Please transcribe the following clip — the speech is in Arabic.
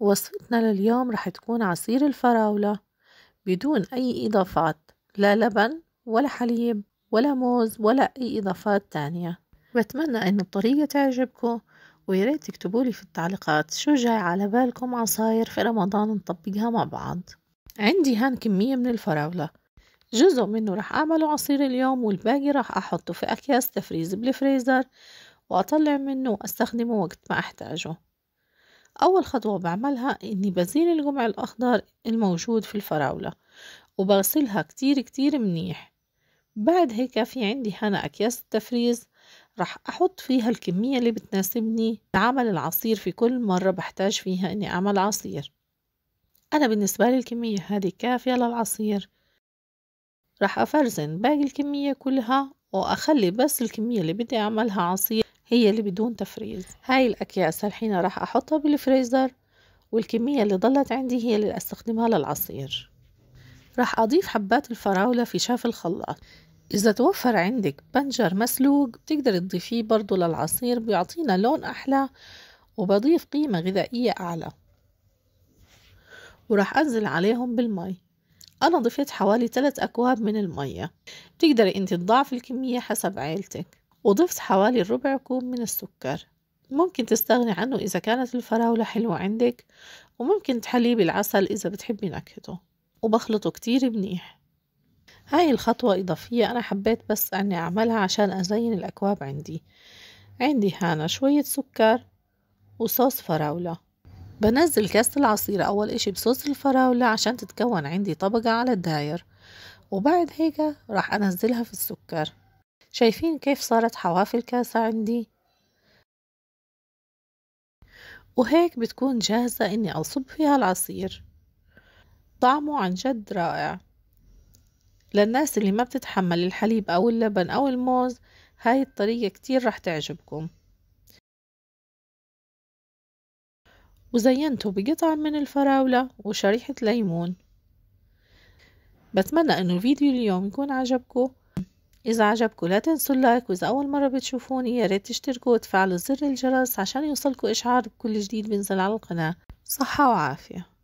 وصفتنا لليوم رح تكون عصير الفراولة بدون أي إضافات لا لبن ولا حليب ولا موز ولا أي إضافات تانية. بتمنى إن الطريقة تعجبكم وياريت تكتبولي في التعليقات شو جاي على بالكم عصاير في رمضان نطبقها مع بعض. عندي هان كمية من الفراولة. جزء منه رح أعمله عصير اليوم والباقي رح أحطه في أكياس تفريز بالفريزر وأطلع منه وأستخدمه وقت ما أحتاجه. أول خطوة بعملها إني بزيل القمع الأخضر الموجود في الفراولة وبغسلها كتير كتير منيح. بعد هيك في عندي هنا أكياس التفريز رح أحط فيها الكمية اللي بتناسبني لعمل العصير في كل مرة بحتاج فيها إني أعمل عصير. أنا بالنسبة لي الكمية هذه كافية للعصير. رح أفرزن باقي الكمية كلها وأخلي بس الكمية اللي بدي أعملها عصير هي اللي بدون تفريز. هاي الأكياس الحين راح أحطها بالفريزر والكمية اللي ضلت عندي هي اللي أستخدمها للعصير. راح أضيف حبات الفراولة في شاف الخلاط. إذا توفر عندك بنجر مسلوق بتقدر تضيفيه برضو للعصير بيعطينا لون أحلى وبضيف قيمة غذائية أعلى. وراح أنزل عليهم بالمي. أنا ضفت حوالي 3 أكواب من المية بتقدري أنت تضاعفي الكمية حسب عيلتك. وضفت حوالي ربع كوب من السكر. ممكن تستغني عنه إذا كانت الفراولة حلوة عندك وممكن تحليه بالعسل إذا بتحبي نكهته وبخلطه كتير منيح. هاي الخطوة إضافية أنا حبيت بس أني أعملها عشان أزين الأكواب عندي. عندي هنا شوية سكر وصوص فراولة. بنزل كاسة العصير أول إشي بصوص الفراولة عشان تتكون عندي طبقة على الداير وبعد هيك راح أنزلها في السكر. شايفين كيف صارت حواف الكاسة عندي؟ وهيك بتكون جاهزة إني أصب فيها العصير. طعمه عن جد رائع. للناس اللي ما بتتحمل الحليب أو اللبن أو الموز هاي الطريقة كتير رح تعجبكم. وزينته بقطع من الفراولة وشريحة ليمون. بتمنى إنه الفيديو اليوم يكون عجبكم. إذا عجبكم لا تنسوا اللايك وإذا أول مرة بتشوفوني يا ريت تشتركوا وتفعلوا زر الجرس عشان يوصلكوا إشعار بكل جديد بينزل على القناة. صحة وعافية.